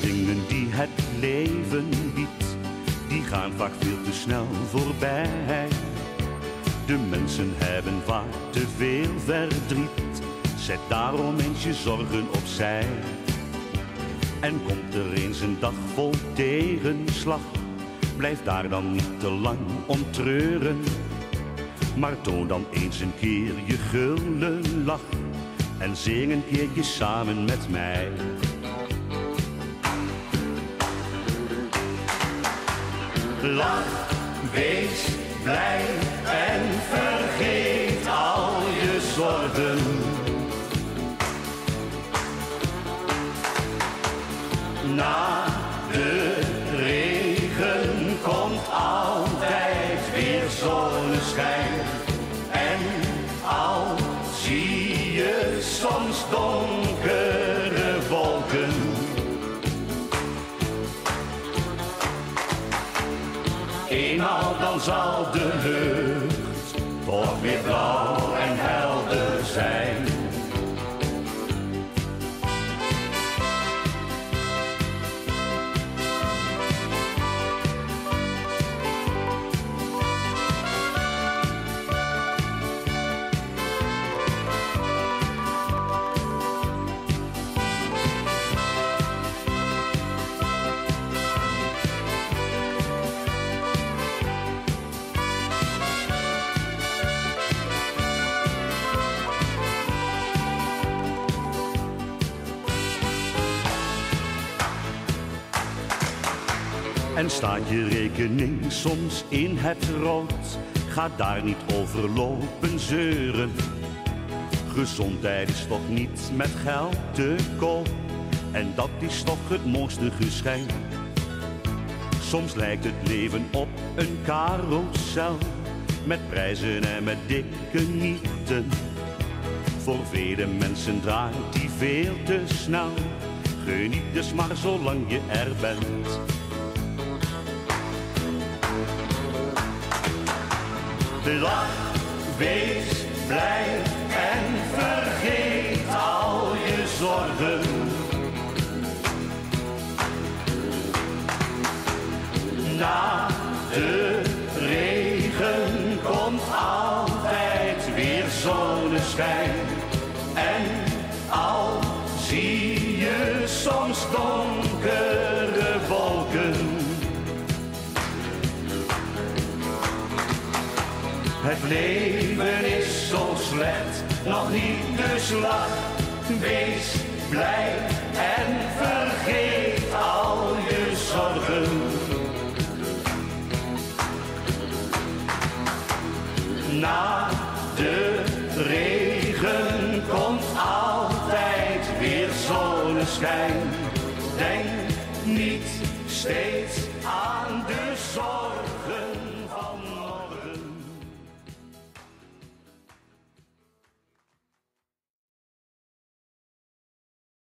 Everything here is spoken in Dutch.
dingen die het leven biedt, die gaan vaak veel te snel voorbij. De mensen hebben vaak te veel verdriet, zet daarom eens je zorgen opzij. En komt er eens een dag vol tegenslag, blijf daar dan niet te lang om treuren. Maar toon dan eens een keer je gulle lach en zing een keertje samen met mij. Lach, wees blij en vergeet al je zorgen. Na de regen komt altijd weer zonneschijn. En al zie je soms donkere Eenmaal dan zal de lucht toch weer blauw en helder zijn. En staat je rekening soms in het rood, ga daar niet overlopen zeuren. Gezondheid is toch niet met geld te koop, en dat is toch het mooiste geschenk. Soms lijkt het leven op een carousel, met prijzen en met dikke nieten. Voor vele mensen draait die veel te snel, geniet dus maar zolang je er bent. Lach, wees blij en vergeet al je zorgen. Na de regen komt altijd weer zonneschijn. En al zie je soms donkere Het leven is zo slecht, nog niet dus lach. Wees blij en vergeet al je zorgen. Na de regen komt altijd weer zonneschijn. Denk niet steeds aan de